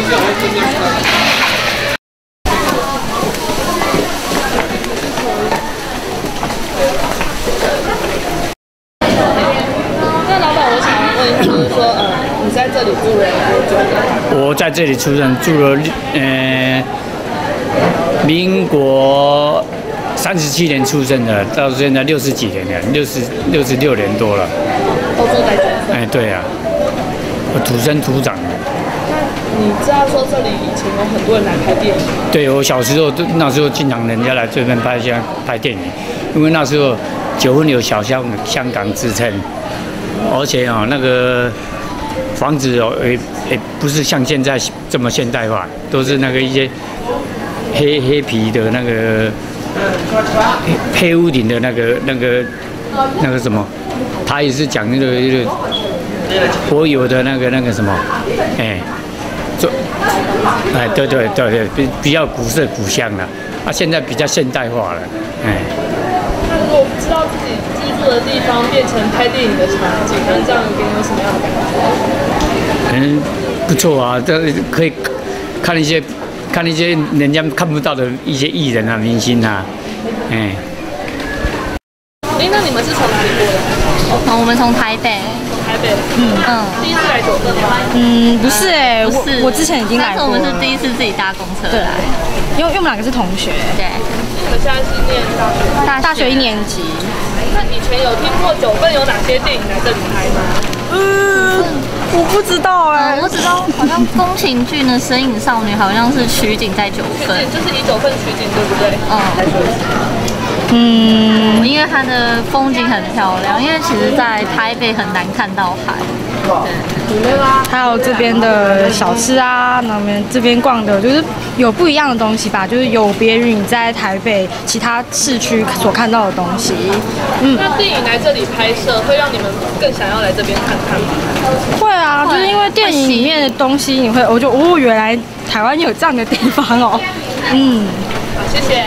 那老板，我想问一下，就是说呃，你在这里住了多久？我在这里出生，住了呃，民国三十七年出生的，到现在六十几年了，六十六十六年多了。哎，对呀，我土生土长的。你知道说这里以前有很多人来拍电影吗？对我小时候都那时候经常人家来这边拍香拍电影，因为那时候九份有小香香港之称，而且啊、那个房子哦也也不是像现在这么现代化，都是那个一些黑黑皮的那个黑黑屋顶的那个那个那个什么，他也是讲那个那个国有的那个那个什么，哎。做，哎，对对对对，比比较古色古香了，啊，现在比较现代化了，哎，那如果不知道自己居住的地方变成拍电影的场景，那这样给你有什么样的感觉？可能不错啊，这可以看一些看一些人家看不到的一些艺人啊、明星啊，哎，哎，那你们是从哪里过来？哦，我们从台北，嗯嗯第一次来九份吗？嗯，不是哎、我我之前已经来但是我。们是第一次自己搭公车对来，，因为因为我们两个是同学，对，你们现在是念大学？大大学一年级。那以前有听过九份有哪些电影来这里拍吗？嗯，我不知道哎、嗯，我只知道好像宫廷剧的《身影少女》好像是取景在九份，就是以九份取景，对不对？嗯，嗯，因为它的风景很漂亮，因为其实在台北很难看到海，对还有这边的小吃啊，那边这边逛的就是有不一样的东西吧，就是有别于你在台北其他市区所看到的东西。嗯，那电影来这里拍摄，会让你们更想要来这边看看吗？会啊，就是因为电影里面的东西，你会，我就哦，原来台湾有这样的地方哦。嗯。好，谢谢。